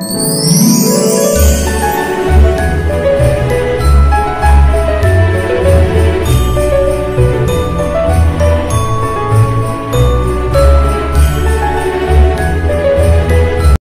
嗯。